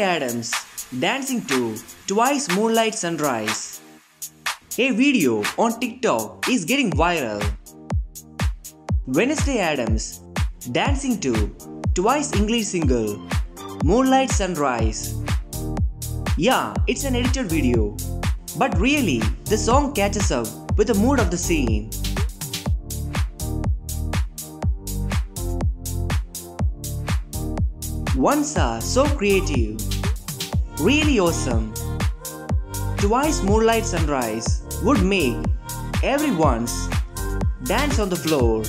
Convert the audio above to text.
dancing to Twice Moonlight Sunrise. A video on TikTok is getting viral. Wednesday Addams dancing to Twice English single Moonlight Sunrise. Yeah, it's an edited video, but really, the song catches up with the mood of the scene. Once are so creative, really awesome. Twice Moonlight Sunrise would make everyone's dance on the floor.